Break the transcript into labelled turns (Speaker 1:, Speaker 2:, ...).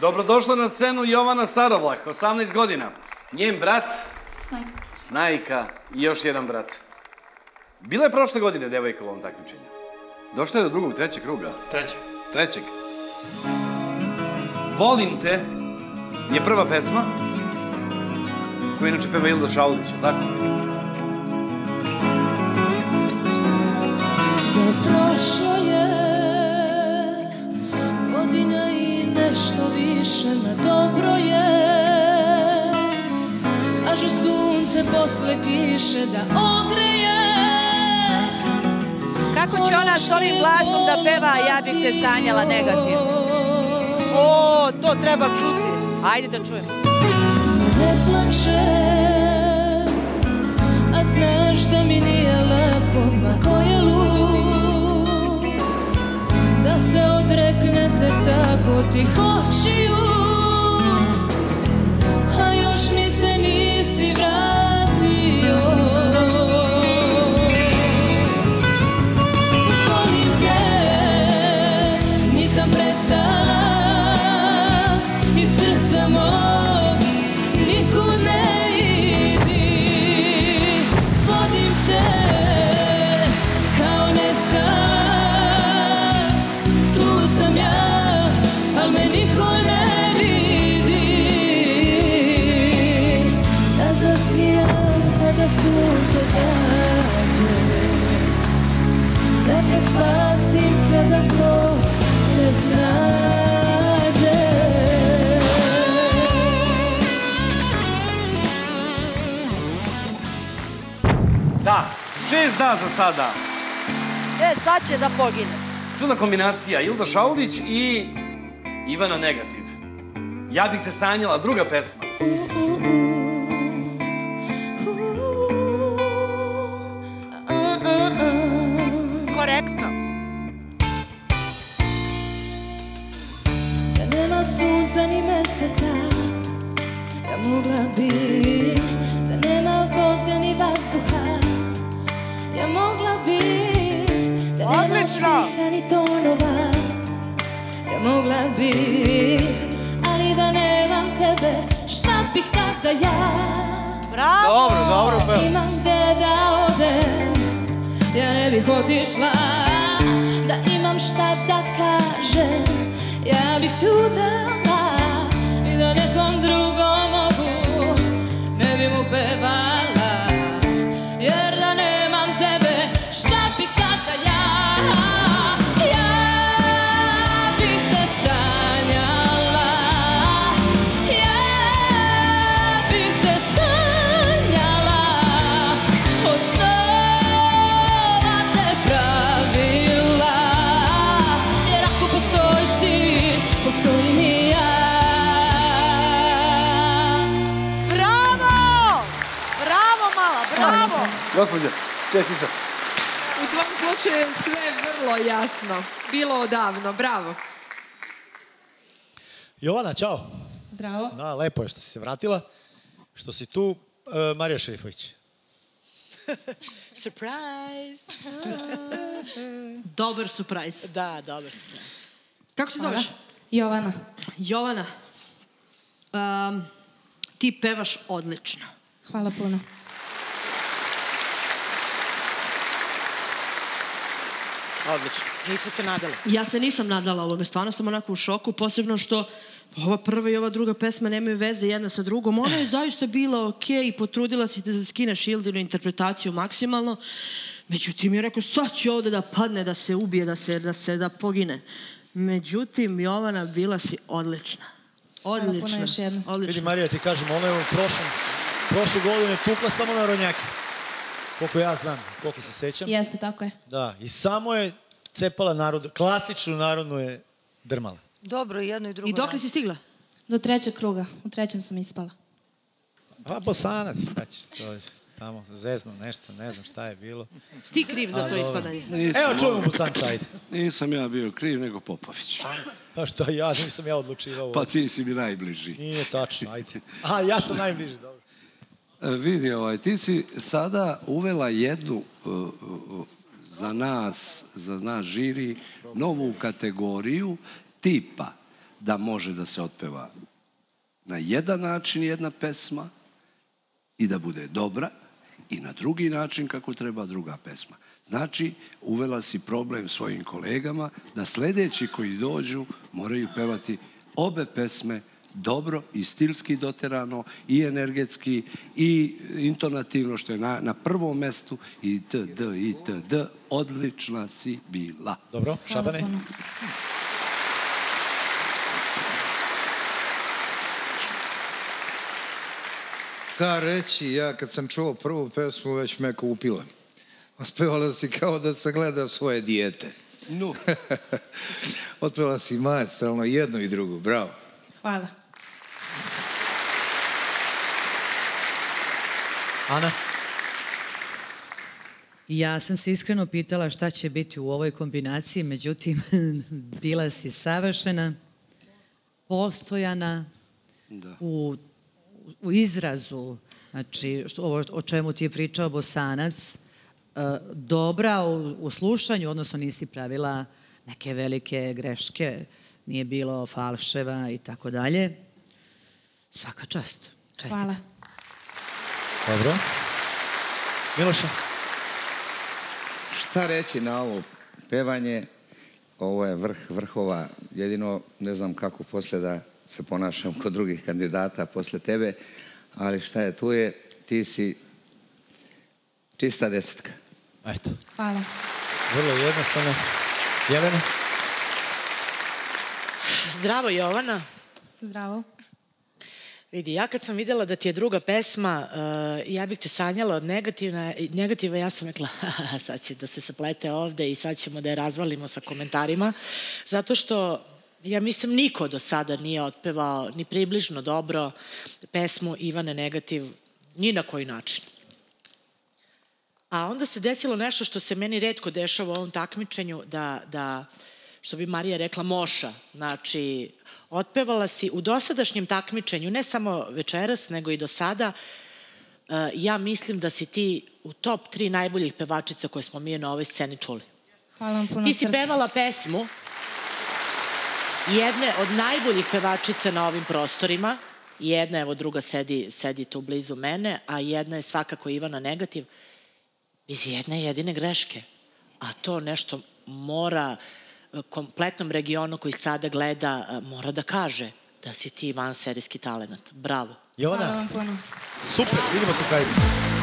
Speaker 1: Dobrodošla na scenu Jovana Starovlak, 18 godina. Njen brat,
Speaker 2: Snajka.
Speaker 1: Snajka i još jedan brat. Bila je prošle godine devojka u ovom takmičenju. Došla je do drugog, trećeg kruga.
Speaker 3: Treći.
Speaker 1: Trećeg. Volim te je prva pesma koju inače peva Ilda Šaulić, tako?
Speaker 4: Sunce posle kiše da ogreje
Speaker 5: Kako će ona s ovim glasom da peva Ja bih te sanjala negativno? O, to treba čuti. Ajde da čujem.
Speaker 4: Ne plače A znaš da mi nije lako Ma ko je lud Da se odrekne tek tako ti hoćiju Da,
Speaker 1: šest da za sada.
Speaker 5: E, sad će da pogine.
Speaker 1: Čudna kombinacija, Ilda Šaulić i Ivana Negativ. Ja bih te sanjala, druga pesma.
Speaker 4: Sunca ni meseca Ja mogla bi Da nema vode ni vazduha Ja mogla bi Da nema
Speaker 5: Odlično.
Speaker 4: smiha ni tonova Ja mogla bi Ali da nemam tebe Šta bih tada ja
Speaker 5: Bravo!
Speaker 1: Dobro, dobro, peva.
Speaker 4: Imam gde da odem Ja ne bih otišla Da imam šta da kažem Ja bih čutala da nekom drugom mogu Ne bi mu pevala
Speaker 5: bravo!
Speaker 1: Gospođo, čestito.
Speaker 6: U tvom slučaju je sve vrlo jasno. Bilo odavno. Bravo.
Speaker 3: Jovana, čao.
Speaker 4: Zdravo
Speaker 3: Da, lepo je što si se vratila. Što si tu, e, Marija Šerifović.
Speaker 5: Surprise!
Speaker 7: Dobar surprise.
Speaker 5: Da, dobar surprise.
Speaker 7: Kako se zoveš?
Speaker 4: Jovana
Speaker 7: Jovana. Um, ti pevaš odlično.
Speaker 4: Hvala puno
Speaker 5: Odlično. Nismo se nadali.
Speaker 7: Ja se nisam nadala ovome, stvarno sam onako u šoku, posebno što ova prva i ova druga pesma nemaju veze jedna sa drugom. Ona je zaista bila okej i potrudila si te da skineš Ildinu interpretaciju maksimalno. Međutim, je rekao, sad će ovde da padne, da se ubije, da se, da se, da pogine. Međutim, Jovana, bila si odlična. Odlična.
Speaker 4: puno još jednom.
Speaker 3: Vidi,
Speaker 7: Odlična.
Speaker 3: Marija, ti kažem, ona je u prošlom, prošle godine tukla samo na ronjake. Koliko ja znam, koliko se sećam.
Speaker 4: Jeste, tako je
Speaker 3: Da, i samo je cepala narod, klasičnu narodnu je drmala.
Speaker 5: Dobro, i jedno i drugo.
Speaker 7: I dok li si stigla?
Speaker 4: Do trećeg kruga U trećem sam ispala
Speaker 3: Pa bosanac, šta ćeš, to je tamo zezno nešto, ne znam šta je bilo.
Speaker 7: Si ti kriv za to ispadanje?
Speaker 8: Nisam,
Speaker 3: Evo čujemo bosanca, ajde.
Speaker 8: nisam ja bio kriv, nego Popović.
Speaker 3: Pa šta ja, nisam ja odlučivao.
Speaker 8: Pa ti si mi najbliži.
Speaker 3: Nije tačno, ajde. A, ja sam najbliži, dobro.
Speaker 8: E, Vidi, ovaj, ti si sada uvela jednu uh, uh, za nas, za naš žiri, novu kategoriju tipa da može da se otpeva na jedan način jedna pesma i da bude dobra i na drugi način kako treba druga pesma. Znači, uvela si problem svojim kolegama da sledeći koji dođu moraju pevati obe pesme dobro i stilski doterano i energetski i intonativno što je na, na prvom mestu i t, d, i t, d, odlična si bila.
Speaker 3: Dobro, Šabane?
Speaker 2: Šta reći, ja kad sam čuo prvu pesmu već me kupila. Otpevala si kao da se gleda svoje dijete.
Speaker 8: Nu.
Speaker 2: Otpevala si maestralno jednu i drugu, bravo.
Speaker 7: Hvala.
Speaker 3: Ana?
Speaker 5: Ja sam se iskreno pitala šta će biti u ovoj kombinaciji, međutim, bila si savršena, postojana
Speaker 8: Da.
Speaker 5: u, u izrazu, znači što, ovo o čemu ti je pričao Bosanac, e, dobra u, u slušanju, odnosno nisi pravila neke velike greške, nije bilo falševa i tako dalje. Svaka čast. Čestite.
Speaker 6: Hvala.
Speaker 3: Dobro. Miloša?
Speaker 9: Šta reći na ovo pevanje? Ovo je vrh vrhova. Jedino ne znam kako posle da se ponašam kod drugih kandidata posle tebe, ali šta je tu je, ti si čista desetka.
Speaker 3: Eto,
Speaker 6: Hvala.
Speaker 3: vrlo jednostavno. Jelena?
Speaker 10: Zdravo Jovana.
Speaker 6: Zdravo.
Speaker 10: Vidi, ja kad sam vidjela da ti je druga pesma, uh, ja bih te sanjala od negativna, negativa, ja sam rekla, "Haha, sad će da se saplete ovde i sad ćemo da je razvalimo sa komentarima, zato što ja mislim niko do sada nije otpevao ni približno dobro pesmu Ivane Negativ, ni na koji način. A onda se desilo nešto što se meni redko dešava u ovom takmičenju, da, da što bi Marija rekla, moša. Znači, otpevala si u dosadašnjem takmičenju, ne samo večeras, nego i do sada, uh, ja mislim da si ti u top tri najboljih pevačica koje smo mi na ovoj sceni čuli.
Speaker 6: Hvala vam puno
Speaker 10: Ti si pevala pesmu jedne od najboljih pevačica na ovim prostorima. Jedna, evo druga sedi, sedi tu blizu mene, a jedna je svakako Ivana Negativ. Iz jedne jedine greške. A to nešto mora e, kompletnom regionu koji sada gleda, mora da kaže da si ti van serijski talent. Bravo.
Speaker 3: Jovana?
Speaker 6: Hvala vam puno.
Speaker 3: Super, vidimo se kraj emisije.